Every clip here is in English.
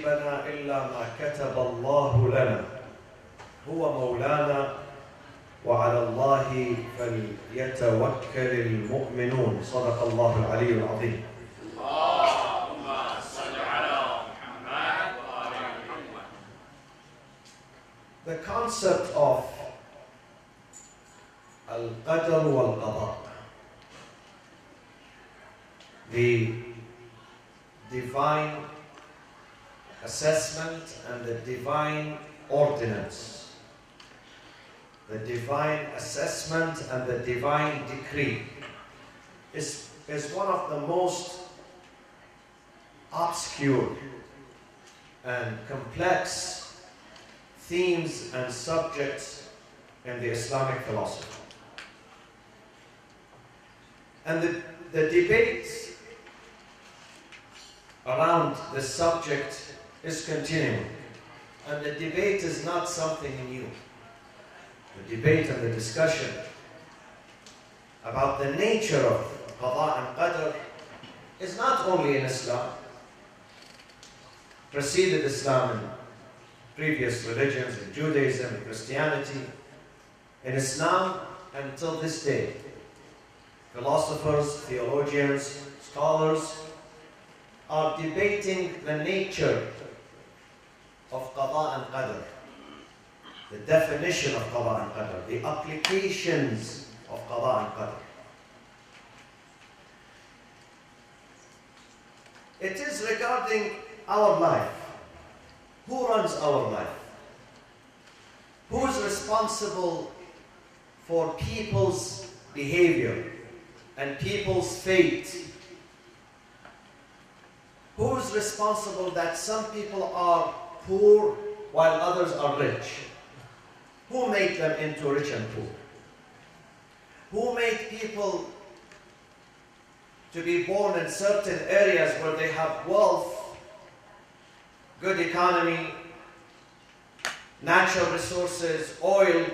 يصيبنا إلا ما كتب الله لنا. هو مولانا وعلى الله فليتوكل المؤمنون. صدق الله العلي العظيم. The concept of al-qadr wal-qada the divine assessment and the divine ordinance the divine assessment and the divine decree is, is one of the most obscure and complex themes and subjects in the Islamic philosophy. And the, the debate around the subject is continuing. And the debate is not something new the debate and the discussion about the nature of qada and qadr is not only in Islam, preceded Islam in previous religions, in Judaism, in Christianity, in Islam until this day. Philosophers, theologians, scholars are debating the nature of qada and qadr the definition of qada and qadr, the applications of qada and qadr. It is regarding our life. Who runs our life? Who is responsible for people's behavior and people's fate? Who is responsible that some people are poor while others are rich? Who made them into rich and poor? Who made people to be born in certain areas where they have wealth, good economy, natural resources, oil,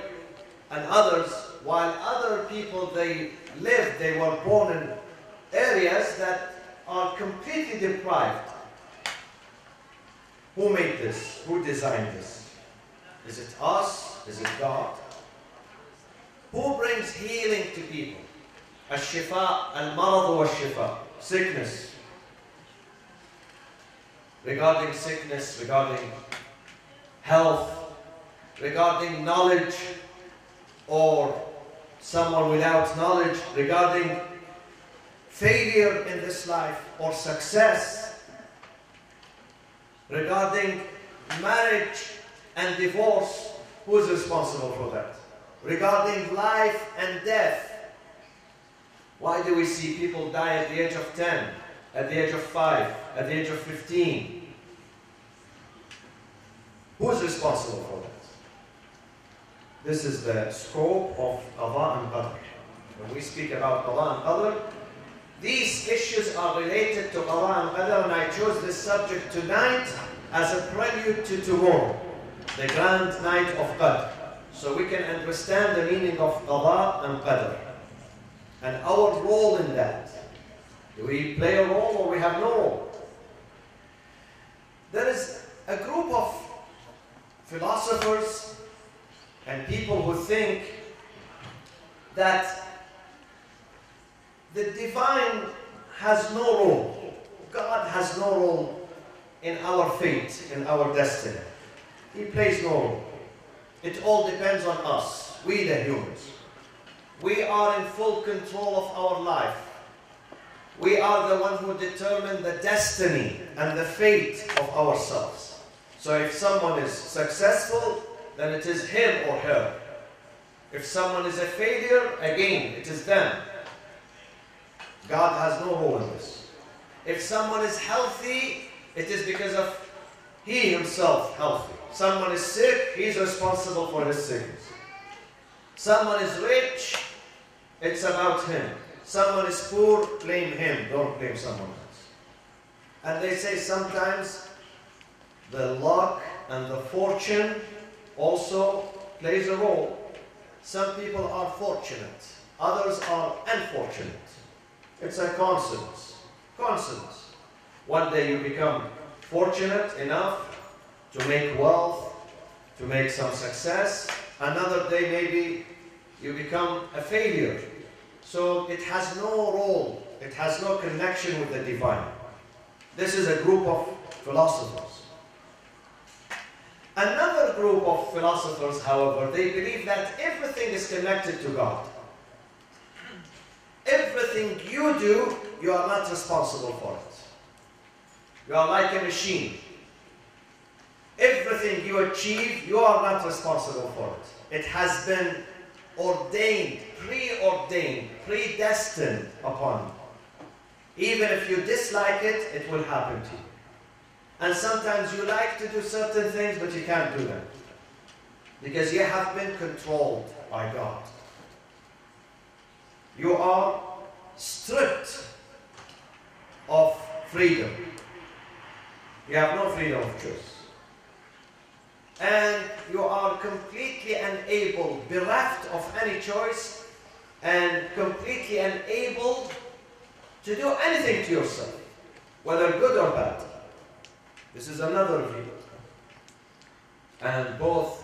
and others, while other people they live, they were born in areas that are completely deprived. Who made this? Who designed this? Is it us? Is it God? Who brings healing to people? الشفاء المرض والشفاء sickness regarding sickness regarding health regarding knowledge or someone without knowledge regarding failure in this life or success regarding marriage and divorce who is responsible for that regarding life and death why do we see people die at the age of 10, at the age of 5, at the age of 15? Who is responsible for that? This is the scope of Qadha and Qadr. When we speak about Qadha and Qadr, these issues are related to Qadha and Qadr, and I chose this subject tonight as a prelude to tomorrow, the grand night of Qadr, so we can understand the meaning of Qadha and Qadr and our role in that. Do we play a role or we have no role? There is a group of philosophers and people who think that the divine has no role. God has no role in our fate, in our destiny. He plays no role. It all depends on us, we the humans. We are in full control of our life. We are the one who determine the destiny and the fate of ourselves. So if someone is successful, then it is him or her. If someone is a failure, again, it is them. God has no role in this. If someone is healthy, it is because of he himself healthy. Someone is sick, he's responsible for his sickness. Someone is rich, it's about him. Someone is poor, blame him, don't blame someone else. And they say sometimes the luck and the fortune also plays a role. Some people are fortunate, others are unfortunate. It's a coincidence. Coincidence. One day you become fortunate enough to make wealth, to make some success. Another day maybe you become a failure. So it has no role, it has no connection with the divine. This is a group of philosophers. Another group of philosophers, however, they believe that everything is connected to God. Everything you do, you are not responsible for it. You are like a machine. Everything you achieve, you are not responsible for it. It has been ordained, preordained, predestined upon you. Even if you dislike it, it will happen to you. And sometimes you like to do certain things, but you can't do them. Because you have been controlled by God. You are stripped of freedom. You have no freedom of choice. And you are completely unable, bereft of any choice, and completely unable to do anything to yourself, whether good or bad. This is another view. And both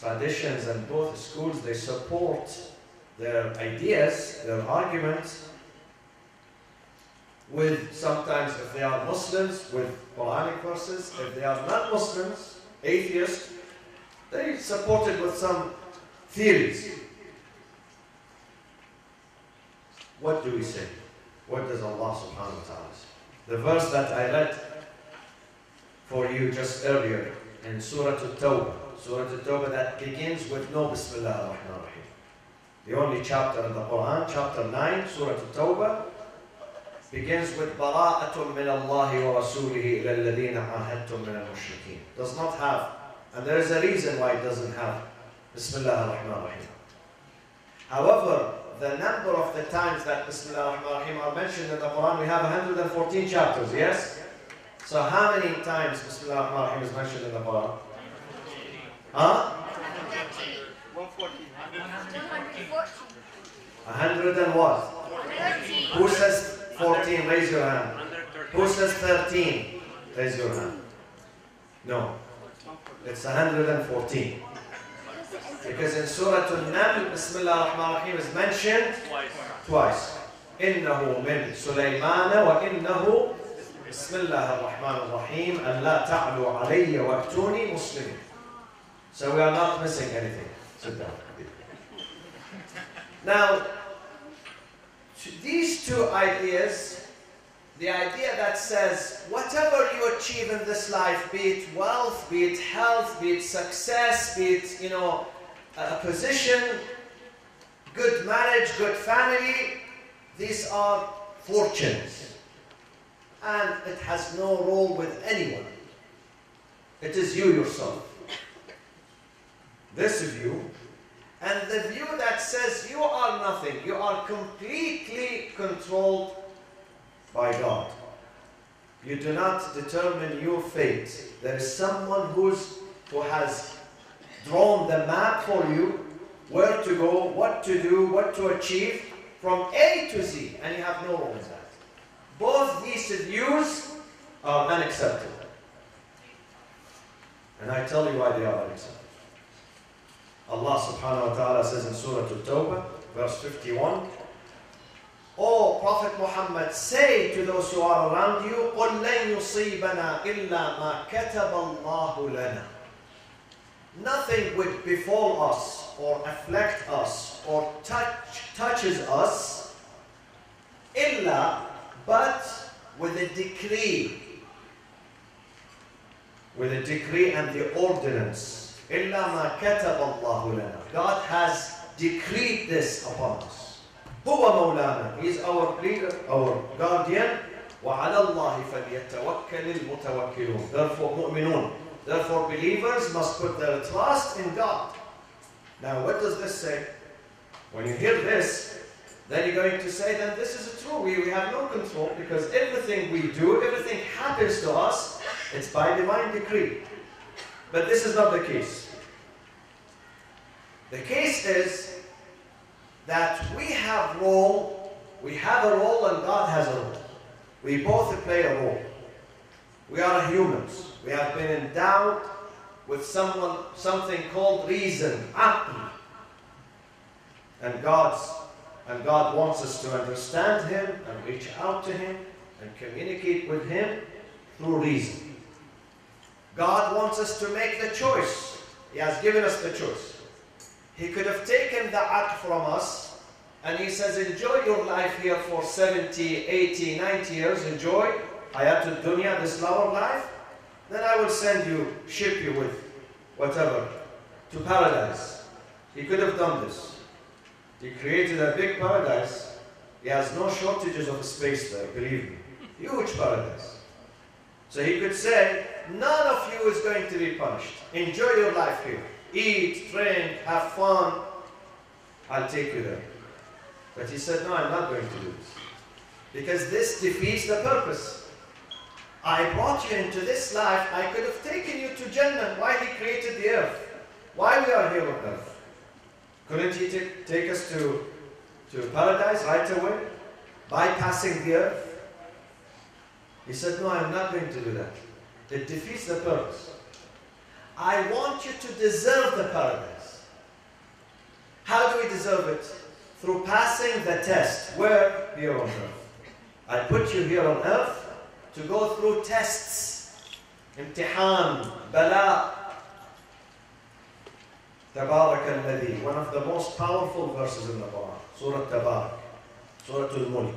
traditions and both schools, they support their ideas, their arguments, with sometimes, if they are Muslims, with Quranic verses. If they are not Muslims, atheists, they support it with some theories. What do we say? What does Allah subhanahu wa ta'ala say? The verse that I read for you just earlier in Surah At-Tawbah, Surah At-Tawbah that begins with no Bismillah ar-Rahman. The only chapter in the Quran, chapter 9, Surah At-Tawbah, begins with Bara'atun min Allahi wa Rasulihi ila alladhina ahadtum min al-mushrikeen. Does not have, and there is a reason why it doesn't have Bismillah ar-Rahman ar-Rahim. However, the number of the times that Bismillah ar-Rahman ar-Rahim are mentioned in the Quran, we have 114 chapters, yes? So how many times Bismillah ar-Rahman ar-Rahim is mentioned in the Quran? Huh? 100 and what? Who says 14? Raise your hand. Who says 13? Raise your hand. No. It's 114. Because in Surah An-Naml, Bismillah ar-Rahman ar-Rahim is mentioned twice. إنه من سليمان وإنه بسم الله الرحمن الرحيم أن لا تعلوا علي وأتوني مسلمين. So we are not missing anything. Sit down. Now, these two ideas, the idea that says whatever you achieve in this life, be it wealth, be it health, be it success, be it, you know, a position, good marriage, good family, these are fortunes. And it has no role with anyone. It is you yourself. This view and the view that says you are nothing, you are completely controlled by God. You do not determine your fate. There is someone who's, who has drawn the map for you, where to go, what to do, what to achieve, from A to Z, and you have no role in that. Both these views are unacceptable. And I tell you why they are unacceptable. Allah subhanahu wa ta'ala says in Surah At-Tawbah, verse 51, O Prophet Muhammad, say to those who are around you, قُلْ لَن يُصِيبَنَا إِلَّا مَا كَتَبَ اللَّهُ لَنَا Nothing would befall us or afflict us or touch, touches us إِلَّا but with a decree. With a decree and the ordinance. إِلَّا مَا كَتَبَ اللَّهُ لَنَا God has decreed this upon us. هو مولانا. He is our leader, our guardian. وعلى الله فليتوكل المتوكلون. Therefore, مؤمنون. Therefore, believers must put their trust in God. Now, what does this say? When you hear this, then you're going to say, then this is true. We, we have no control because everything we do, everything happens to us, it's by divine decree. But this is not the case. The case is that we have role, we have a role and God has a role. We both play a role. We are humans. We have been endowed with someone, something called reason, aql. And God's and God wants us to understand Him and reach out to Him and communicate with Him through reason. God wants us to make the choice. He has given us the choice. He could have taken the act from us and He says, enjoy your life here for 70, 80, 90 years. Enjoy hayatul dunya, this lower life. Then I will send you, ship you with whatever to paradise. He could have done this. He created a big paradise. He has no shortages of space there, believe me. Huge paradise. So he could say, none you is going to be punished. Enjoy your life here. Eat, drink, have fun. I'll take you there. But he said, no, I'm not going to do this. Because this defeats the purpose. I brought you into this life. I could have taken you to Jannah. Why he created the earth? Why we are here on earth? Couldn't he take us to, to paradise right away, bypassing the earth? He said, No, I'm not going to do that that defeats the purpose. I want you to deserve the paradise. How do we deserve it? Through passing the test. Where? Here on earth. I put you here on earth to go through tests. Imtihan, bala. Tabarak al-Ladhi, one of the most powerful verses in the Quran. Surah Tabarak, Surah Al-Mulk.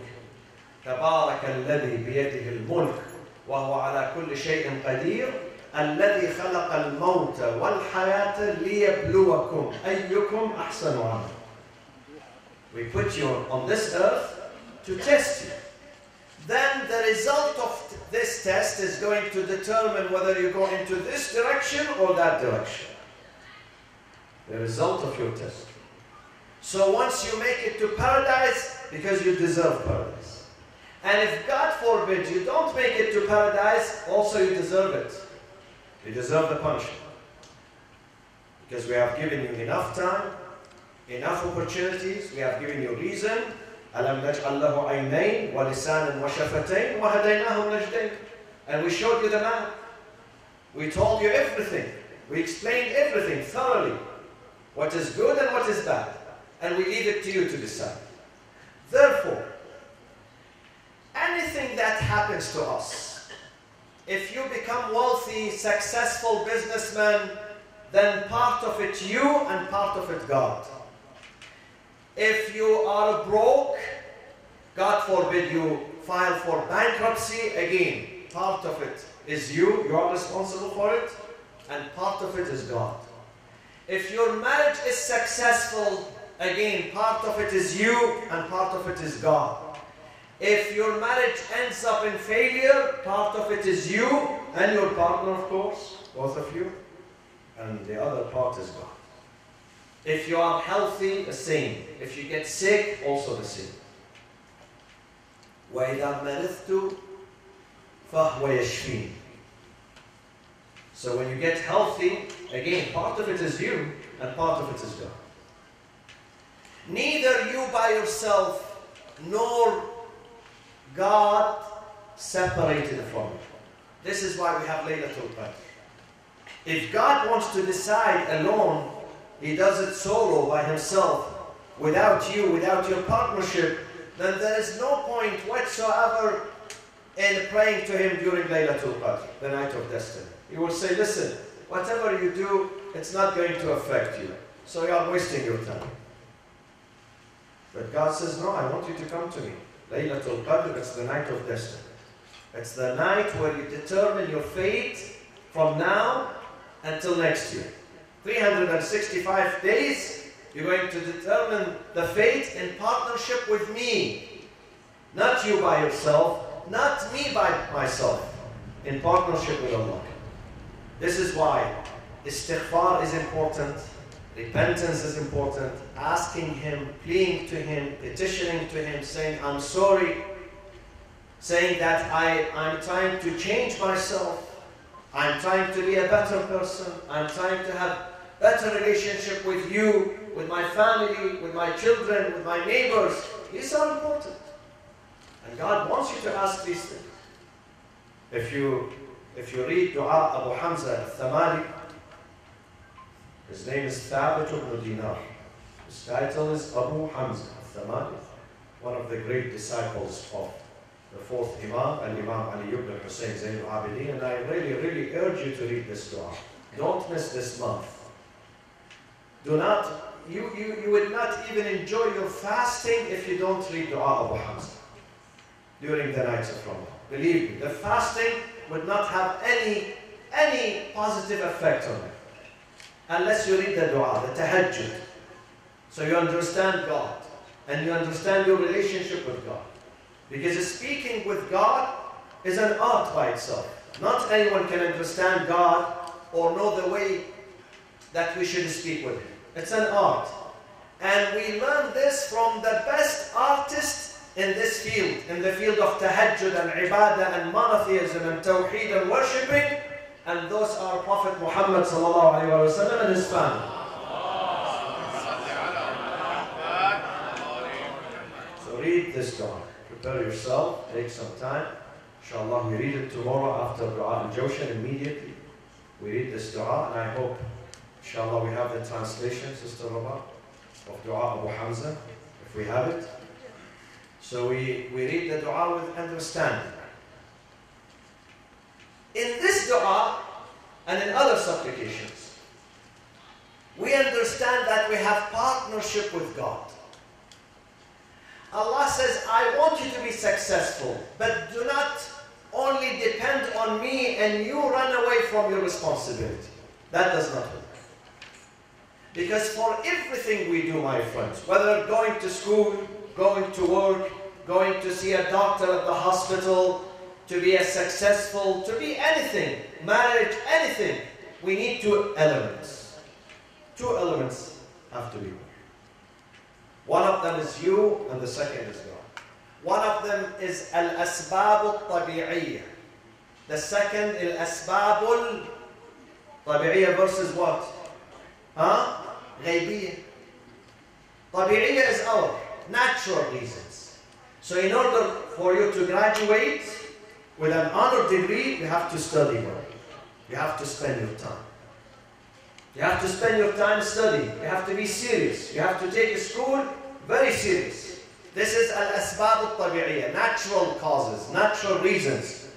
Tabarak al-Ladhi biyadihi al-Mulk. وهو على كل شيء قدير الذي خلق الموت والحياة ليبلوكم أيكم أحسن عملا We put you on this earth to test you. Then the result of this test is going to determine whether you go into this direction or that direction the result of your test. So once you make it to paradise, because you deserve paradise. And if God forbid you don't make it to paradise, also you deserve it. You deserve the punishment. Because we have given you enough time, enough opportunities, we have given you reason. ألم نجعل له عينين ولسانا وشفتين وهديناه النجدين. And we showed you the map. We told you everything. We explained everything thoroughly what is good and what is bad. And we leave it to you to decide. Therefore, anything that happens to us, if you become wealthy, successful businessman, then part of it you and part of it God. If you are broke, God forbid you file for bankruptcy, again, part of it is you, you are responsible for it, and part of it is God. If your marriage is successful, again, part of it is you and part of it is God. If your marriage ends up in failure, part of it is you and your partner, of course, both of you, and the other part is God. If you are healthy, the same. If you get sick, also the same. وإذا مرضت فهو يشفين so when you get healthy, again, part of it is you and part of it is God. Neither you by yourself nor God separated from you. This is why we have Laylatul Qadr. If God wants to decide alone, He does it solo by Himself, without you, without your partnership, then there is no point whatsoever in praying to Him during Laylatul Qadr, the night of destiny. He will say, listen, whatever you do, it's not going to affect you. So you are wasting your time. But God says, no, I want you to come to me. Laylatul Qadr, it's the night of destiny. It's the night where you determine your fate from now until next year. 365 days, you're going to determine the fate in partnership with me. Not you by yourself, not me by myself, in partnership with Allah. This is why istighfar is important, repentance is important, asking Him, pleading to Him, petitioning to Him, saying, I'm sorry, saying that I, I'm trying to change myself, I'm trying to be a better person, I'm trying to have better relationship with you, with my family, with my children, with my neighbors. These are important. And God wants you to ask these things. If you if you read Dua Abu Hamza al-Thamali, his name is Thabit ibn Dinar. His title is Abu Hamza al-Thamali, one of the great disciples of the fourth Imam, and Imam Ali ibn Hussein Zayn al-Abidin, and I really, really urge you to read this dua. Don't miss this month. Do not, you, you, you will not even enjoy your fasting if you don't read Dua of Abu Hamza during the nights of Ramadan. Believe me, the fasting would not have any, any positive effect on it unless you read the dua, the tahajjud. So you understand God and you understand your relationship with God. Because speaking with God is an art by itself. Not anyone can understand God or know the way that we should speak with Him. It's an art. And we learn this from the best artists in this field, in the field of tahajjud and ibadah and monotheism and tawheed and worshipping, and those are Prophet Muhammad وسلم, and his family. So read this dua. Prepare yourself, take some time. Inshallah, we read it tomorrow after Dua al-Jawshan immediately. We read this dua, and I hope, inshallah, we have the translation, Sister Rabah, of Dua Abu Hamza, if we have it. So we, we read the dua with understanding. In this dua and in other supplications, we understand that we have partnership with God. Allah says, I want you to be successful, but do not only depend on me and you run away from your responsibility. That does not work. Because for everything we do, my friends, whether going to school, going to work, going to see a doctor at the hospital, to be a successful, to be anything, marriage, anything, we need two elements. Two elements have to be there. One of them is you, and the second is God. One of them is al-asbab al-tabi'iyya. The second, al-asbab al-tabi'iyya versus what? Huh? Ghaybiyya. Tabi'iyya is our natural reasons. So in order for you to graduate with an honor degree, you have to study well. You have to spend your time. You have to spend your time studying. You have to be serious. You have to take school very serious. This is al-asbab al-tabi'iyya, natural causes, natural reasons.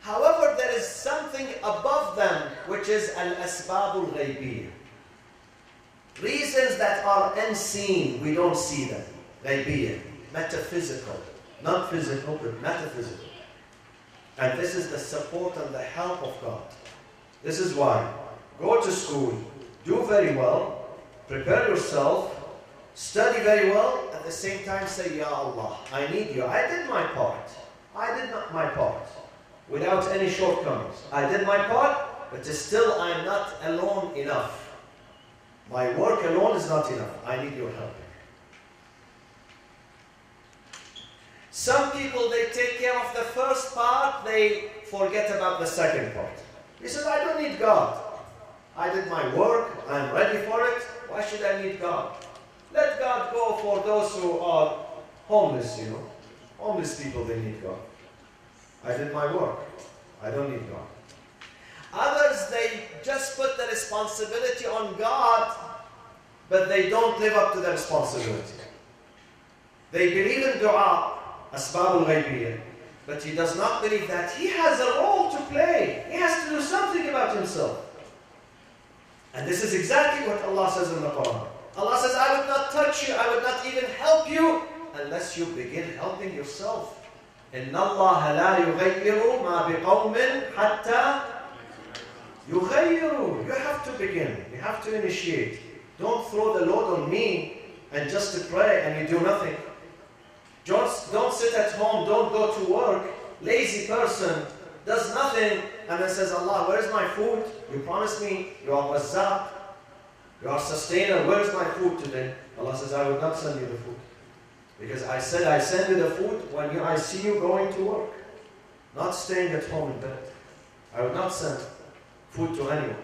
However, there is something above them which is al-asbab al-ghaybiyya. Reasons that are unseen, we don't see them. Ghaybiyya, metaphysical. Not physical, but metaphysical. And this is the support and the help of God. This is why. Go to school, do very well, prepare yourself, study very well, at the same time say, Ya Allah, I need you. I did my part. I did not my part. Without any shortcomings. I did my part, but still I am not alone enough. My work alone is not enough. I need your help. Some people, they take care of the first part, they forget about the second part. He says, I don't need God. I did my work, I'm ready for it. Why should I need God? Let God go for those who are homeless, you know. Homeless people, they need God. I did my work. I don't need God. Others, they just put the responsibility on God, but they don't live up to the responsibility. They believe in dua, asbab al but he does not believe that he has a role to play. He has to do something about himself. And this is exactly what Allah says in the Quran. Allah says, I would not touch you, I would not even help you unless you begin helping yourself. إن الله لا يغير ما بقوم حتى يغيروا. You have to begin. You have to initiate. Don't throw the load on me and just to pray and you do nothing. Don't, don't sit at home, don't go to work. Lazy person does nothing and then says, Allah, where is my food? You promised me you are Razzaq, you are sustainer. Where is my food today? Allah says, I will not send you the food. Because I said I send you the food when you, I see you going to work, not staying at home in bed. I will not send food to anyone.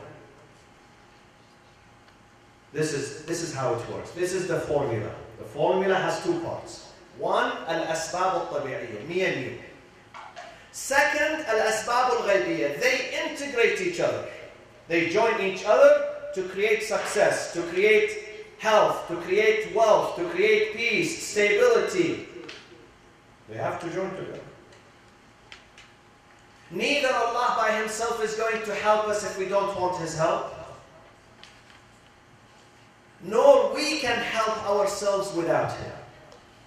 This is, this is how it works. This is the formula. The formula has two parts. One, al-tabi'iyya, me and you. Second, al-asbab. They integrate each other. They join each other to create success, to create health, to create wealth, to create peace, stability. They have to join together. Neither Allah by Himself is going to help us if we don't want His help. Nor we can help ourselves without Him.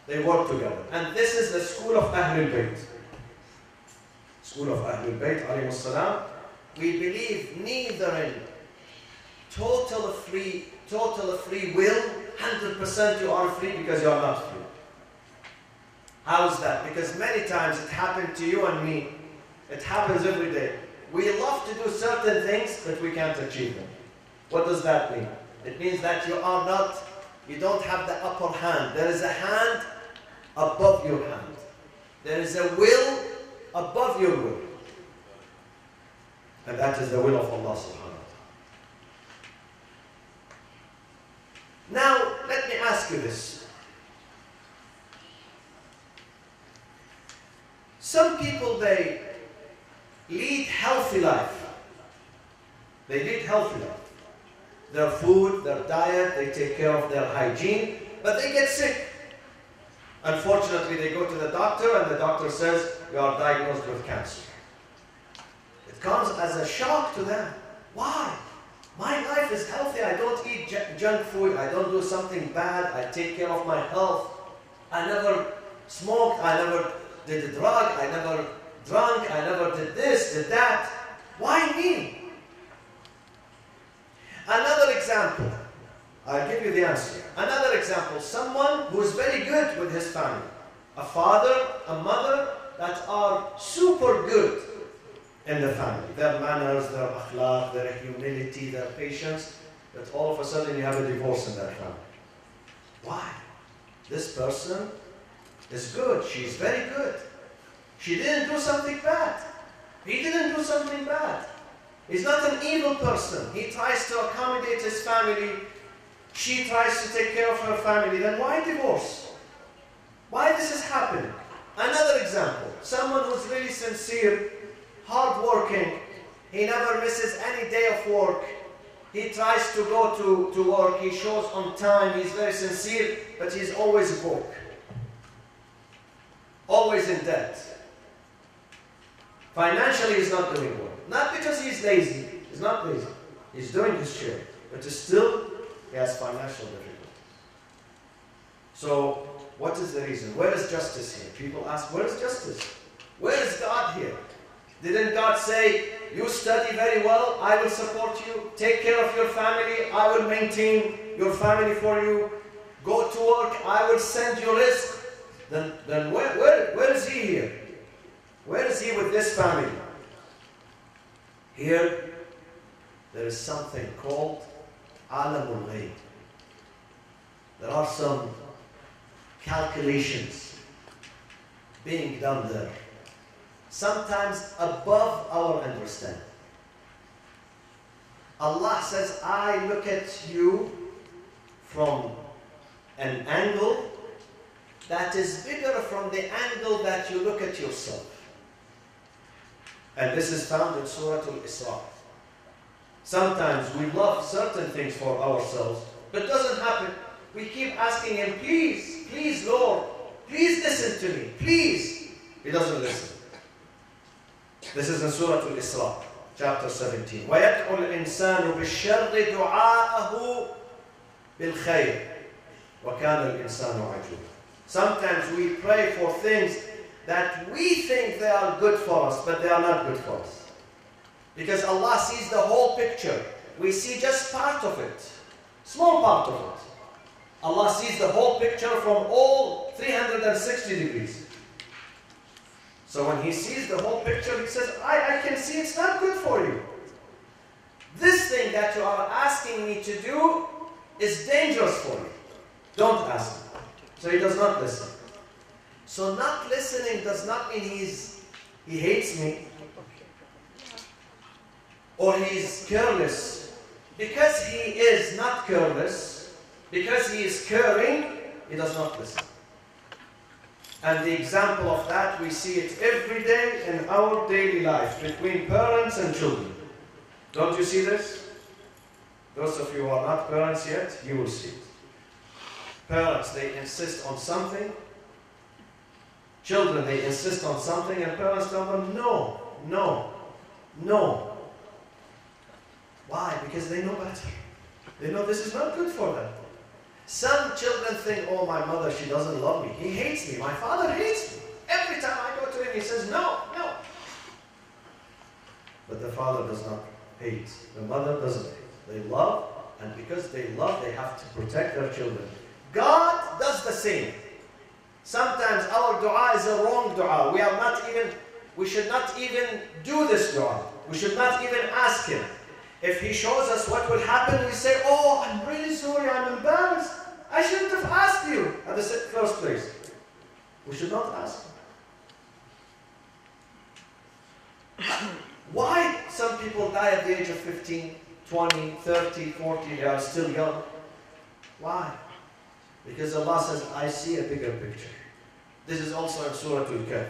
They work together. And this is the school of Ahlul Bayt. School of Ahlul Bayt, alayhi salam. We believe neither in total free, total free will, 100% you are free because you are not free. How's that? Because many times it happened to you and me. It happens every day. We love to do certain things, but we can't achieve them. What does that mean? It means that you are not, you don't have the upper hand. There is a hand above your hand. There is a will above your will. And that is the will of Allah subhanahu wa ta'ala. Now, let me ask you this. Some people, they lead healthy life. They lead healthy life. Their food, their diet, they take care of their hygiene, but they get sick. Unfortunately, they go to the doctor and the doctor says, you are diagnosed with cancer. It comes as a shock to them. Why? My life is healthy. I don't eat junk food. I don't do something bad. I take care of my health. I never smoked. I never did a drug. I never drunk. I never did this, did that. Why me? Another example. I'll give you the answer. Another example. Someone who is very good with his family. A father, a mother that are super good in the family. Their manners, their akhlaq, their humility, their patience. But all of a sudden you have a divorce in that family. Why? This person is good. She's very good. She didn't do something bad. He didn't do something bad. He's not an evil person. He tries to accommodate his family. She tries to take care of her family. Then why divorce? Why this is happening? Another example. Someone who's really sincere, hardworking. He never misses any day of work. He tries to go to, to work. He shows on time. He's very sincere, but he's always broke. Always in debt. Financially, he's not doing well. Not because he's lazy. He's not lazy. He's doing his share. But he's still, has financial difficulties. So, what is the reason? Where is justice here? People ask, where is justice? Where is God here? Didn't God say, you study very well, I will support you, take care of your family, I will maintain your family for you, go to work, I will send you rizq. Then, then where, where, where is he here? Where is he with this family? Here, there is something called alamul ghayb. There are some calculations being done there, sometimes above our understanding. Allah says, I look at you from an angle that is bigger from the angle that you look at yourself. And this is found in Surah Al-Isra. Sometimes we love certain things for ourselves, but it doesn't happen. We keep asking Him, please, please, Lord, please listen to me, please. He doesn't listen. This is in Surah Al-Isra, chapter 17. وَيَدْعُ الْإِنسَانُ بِالشَّرِّ دُعَاءَهُ بِالْخَيْرِ وَكَانَ الْإِنسَانُ عَجُولًا Sometimes we pray for things that we think they are good for us, but they are not good for us. Because Allah sees the whole picture. We see just part of it, small part of it. Allah sees the whole picture from all 360 degrees. So when He sees the whole picture, He says, I, I can see it's not good for you. This thing that you are asking me to do is dangerous for you. Don't ask me. So He does not listen. So not listening does not mean he's he hates me or he is careless. Because he is not careless, because he is caring, he does not listen. And the example of that, we see it every day in our daily life between parents and children. Don't you see this? Those of you who are not parents yet, you will see it. Parents, they insist on something. Children, they insist on something, and parents tell them, no, no, no. Why? Because they know better. They know this is not good for them. Some children think, oh, my mother, she doesn't love me. He hates me. My father hates me. Every time I go to him, he says, no, no. But the father does not hate. The mother doesn't hate. They love, and because they love, they have to protect their children. God does the same. Sometimes our dua is a wrong dua. We are not even, we should not even do this dua. We should not even ask Him. If He shows us what will happen, we say, Oh, I'm really sorry, I'm embarrassed. I shouldn't have asked you at the first place. We should not ask Why some people die at the age of 15, 20, 30, 40, they are still young? Why? Because Allah says, I see a bigger picture. This is also in Surah Al-Kahf.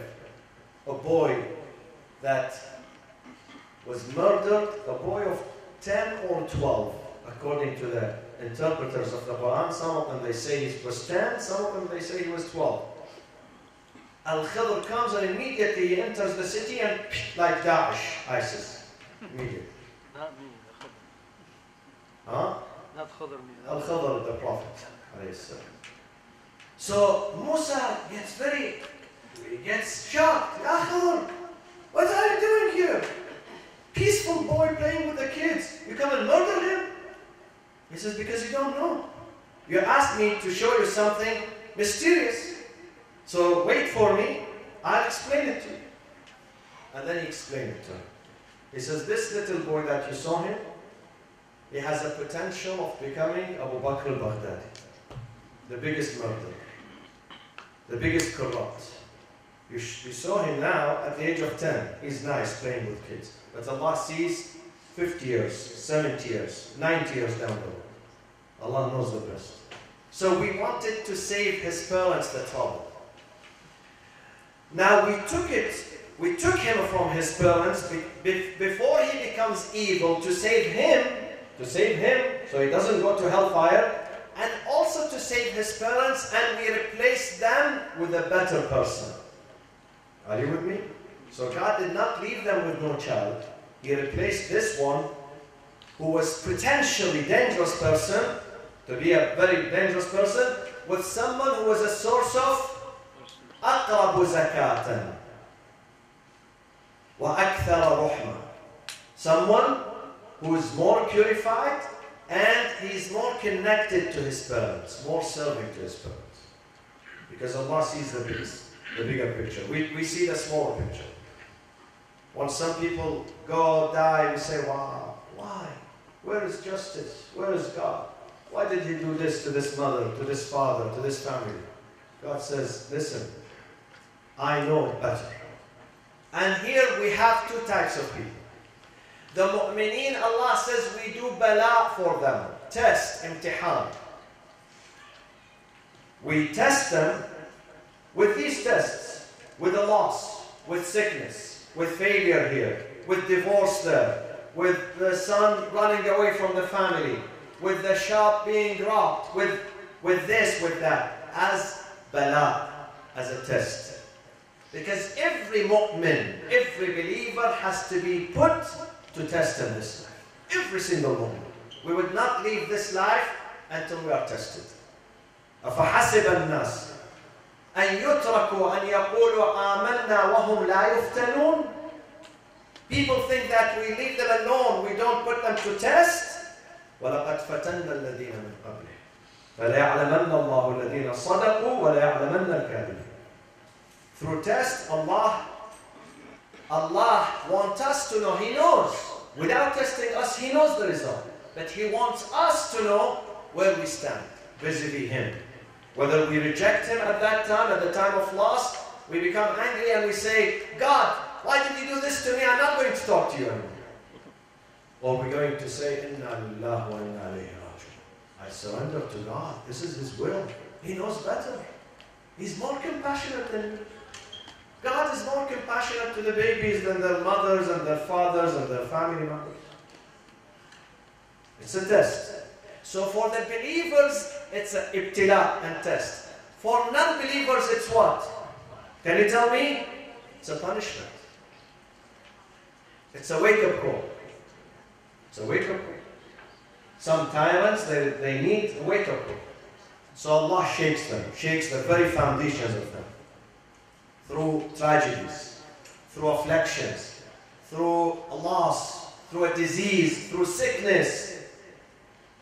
A boy that was murdered, a boy of 10 or 12, according to the interpreters of the Quran. Some of them they say he was 10, some of them they say he was 12. Al-Khidr comes and immediately he enters the city and like Daesh, ISIS. Immediately. Not me. Huh? Not Khidr me. Al-Khidr, the Prophet. So Musa gets very, he gets shocked. Ya Khidr, what are you doing here? Peaceful boy playing with the kids. You come and murder him? He says, because you don't know. You asked me to show you something mysterious. So wait for me. I'll explain it to you. And then he explained it to him. He says, this little boy that you saw him, he has a potential of becoming Abu Bakr al-Baghdadi the biggest murderer, the biggest corrupt. You, you, saw him now at the age of 10. He's nice playing with kids. But Allah sees 50 years, 70 years, 90 years down the road. Allah knows the best. So we wanted to save his parents the trouble. Now we took it, we took him from his parents be, be, before he becomes evil to save him, to save him so he doesn't go to hellfire and also to save his parents, and we replace them with a better person. Are you with me? So God did not leave them with no child. He replaced this one, who was potentially dangerous person, to be a very dangerous person, with someone who was a source of أقرب زكاة وأكثر رحمة. Someone who is more purified and he's more connected to his parents, more serving to his parents. Because Allah sees the biggest, the bigger picture. We, we see the smaller picture. When some people go, die, we say, wow, why? Where is justice? Where is God? Why did he do this to this mother, to this father, to this family? God says, listen, I know better. And here we have two types of people. The mu'mineen, Allah says we do bala for them. Test, imtihan. We test them with these tests. With a loss, with sickness, with failure here, with divorce there, with the son running away from the family, with the shop being robbed, with, with this, with that, as bala, as a test. Because every mu'min, every believer has to be put to test in this life. Every single moment. We would not leave this life until we are tested. أفحسب الناس أن يتركوا أن يقولوا آمنا وهم لا يفتنون People think that we leave them alone, we don't put them to test. ولقد فتنا الذين من قبلهم فلا يعلمن الله الذين صدقوا ولا يعلمن الكاذبين. Through test, Allah, Allah wants us to know. He knows. Without testing us, He knows the result. But He wants us to know where we stand vis-a-vis Him. Whether we reject Him at that time, at the time of loss, we become angry and we say, God, why did you do this to me? I'm not going to talk to you anymore. Or we're going to say, Inna lillahi wa inna ilayhi. I surrender to God. This is His will. He knows better. He's more compassionate than me. God is more compassionate to the babies than their mothers and their fathers and their family members. It's a test. So for the believers, it's an ibtila and test. For non-believers, it's what? Can you tell me? It's a punishment. It's a wake-up call. It's a wake-up call. Some tyrants, they, they need a wake-up call. So Allah shakes them, shakes the very foundations of them. Through tragedies, through afflictions, through a loss, through a disease, through sickness,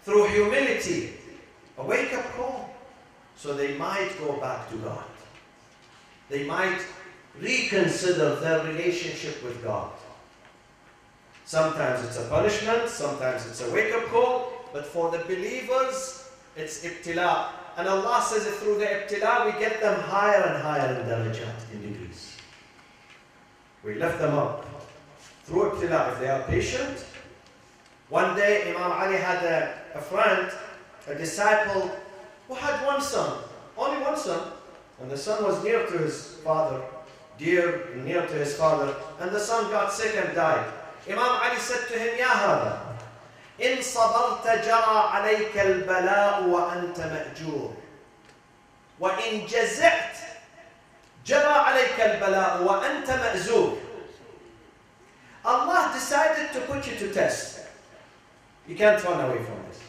through humility. A wake-up call. So they might go back to God. They might reconsider their relationship with God. Sometimes it's a punishment, sometimes it's a wake-up call, but for the believers, it's ibtila. And Allah says that through the ibtila, we get them higher and higher in darajat, in degrees. We lift them up. Through ibtila, if they are patient. One day, Imam Ali had a, a friend, a disciple, who had one son, only one son. And the son was near to his father, dear, near to his father, and the son got sick and died. Imam Ali said to him, Ya hada, إن صبرت جرى عليك البلاء وأنت مأجور وإن جزعت جرى عليك البلاء وأنت مأزور Allah decided to put you to test. You can't run away from this.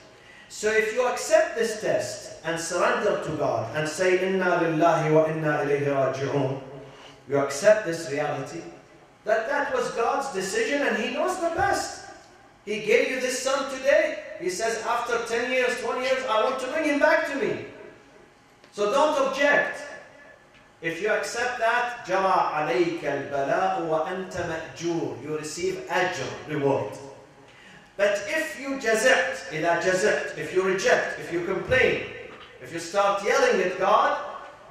So if you accept this test and surrender to God and say, Inna lillahi wa inna ilayhi raji'un, you accept this reality, that that was God's decision and He knows the best. He gave you this son today. He says, after 10 years, 20 years, I want to bring him back to me. So don't object. If you accept that, جَرَى عَلَيْكَ الْبَلَاءُ وَأَنْتَ مَأْجُورٌ You receive ajr, reward. But if you jazi't, إذا jazi't, if you reject, if you complain, if you start yelling at God,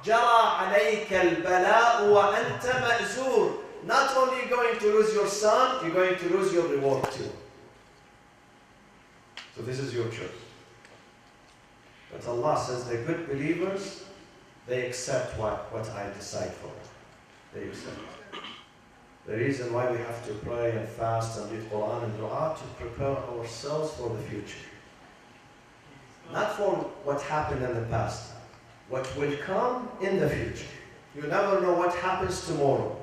جَرَى عَلَيْكَ الْبَلَاءُ وَأَنْتَ مَأْزُورٌ Not only are you going to lose your son, you're going to lose your reward too. So this is your choice. But Allah says the good believers, they accept what, what I decide for them. They accept. the reason why we have to pray and fast and read Quran and Dua to prepare ourselves for the future. Not for what happened in the past. What will come in the future. You never know what happens tomorrow.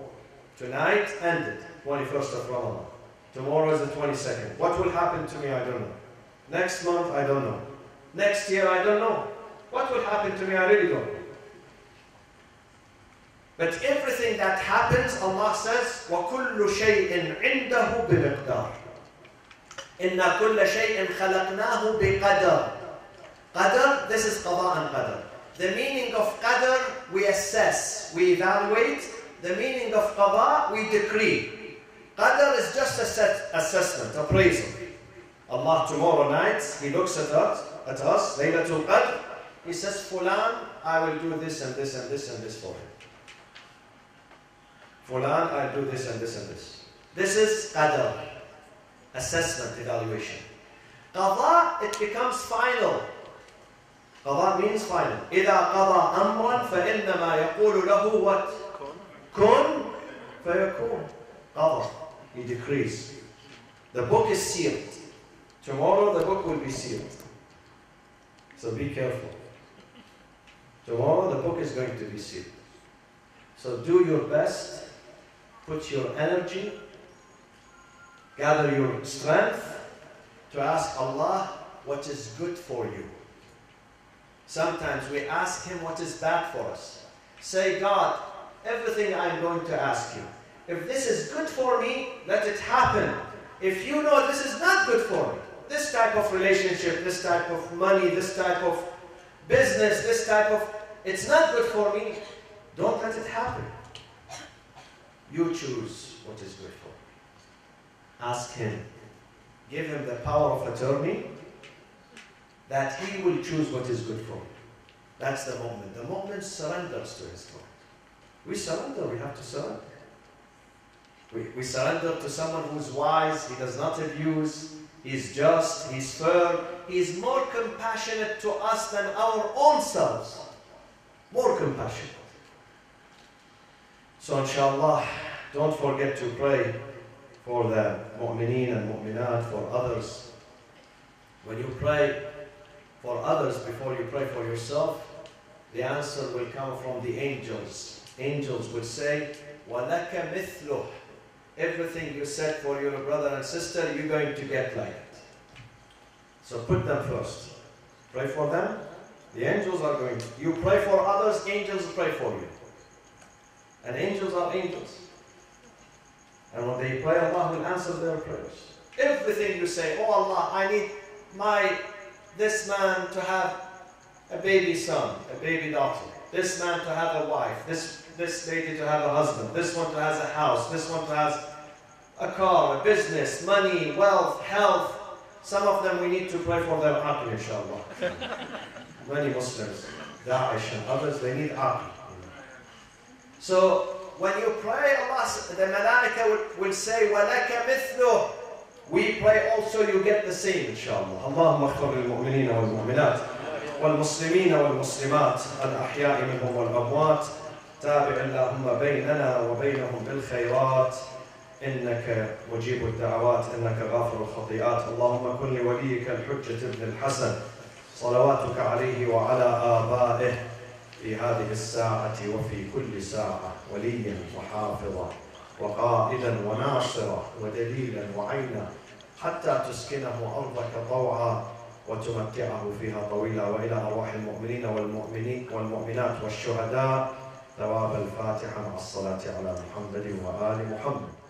Tonight ended, 21st of Ramadan. Tomorrow is the 22nd. What will happen to me, I don't know. Next month, I don't know. Next year, I don't know. What will happen to me, I really don't know. But everything that happens, Allah says, وَكُلُّ شَيْءٍ عِنْدَهُ بِمِقْدَارٍ إِنَّ كُلَّ شَيْءٍ خَلَقْنَاهُ بِقَدَرٍ Qadr, this is qada and qadr. The meaning of qadr, we assess, we evaluate. The meaning of qada, we decree. Qadr is just a set assessment, appraisal. Allah tomorrow night, He looks at us, at us, Laylatul Qadr, He says, Fulan, I will do this and this and this and this for him. Fulan, I'll do this and this and this. This is Qadr, assessment, evaluation. Qadha, it becomes final. Qadha means final. إذا قضى أمرا فإنما يقول له what? كون كن فيكون. قضى. He decrees. The book is sealed. Tomorrow the book will be sealed. So be careful. Tomorrow the book is going to be sealed. So do your best, put your energy, gather your strength to ask Allah what is good for you. Sometimes we ask Him what is bad for us. Say, God, everything I'm going to ask you. If this is good for me, let it happen. If you know this is not good for me, this type of relationship, this type of money, this type of business, this type of, it's not good for me, don't let it happen. You choose what is good for you. Ask Him. Give Him the power of attorney that He will choose what is good for you. That's the moment. The moment surrenders to His Lord. We surrender, we have to surrender. We, we surrender to someone who's wise, he does not abuse, he's just, he's firm, he's more compassionate to us than our own selves. More compassionate. So inshallah, don't forget to pray for the mu'mineen and mu'minat, for others. When you pray for others before you pray for yourself, the answer will come from the angels. Angels will say, وَلَكَ مِثْلُهُ Everything you said for your brother and sister, you're going to get like it. So put them first. Pray for them. The angels are going to. You pray for others, angels pray for you. And angels are angels. And when they pray, Allah will answer their prayers. Everything you say, oh Allah, I need my this man to have a baby son, a baby daughter. This man to have a wife. This this lady to have a husband. This one to has a house. This one to has a car, a business, money, wealth, health. Some of them we need to pray for their aql, inshallah. Many Muslims, Daesh and others, they need aql. So when you pray, Allah, the malaika will, will say, وَلَكَ مِثْلُهُ We pray also you get the same, inshallah. اللهم اغفر للمؤمنين والمؤمنات والمسلمين والمسلمات الأحياء منهم والأموات تابع اللهم بيننا وبينهم بالخيرات إنك مجيب الدعوات إنك غافر الخطيئات اللهم كن لوليك الحجة ابن الحسن صلواتك عليه وعلى آبائه في هذه الساعة وفي كل ساعة وليا وحافظا وقائدا وناصرا ودليلا وعينا حتى تسكنه أرضك طوعا وتمتعه فيها طويلا وإلى أرواح المؤمنين والمؤمنين والمؤمنات والشهداء. ثواب الفاتحة مع الصلاة على محمد وآل محمد.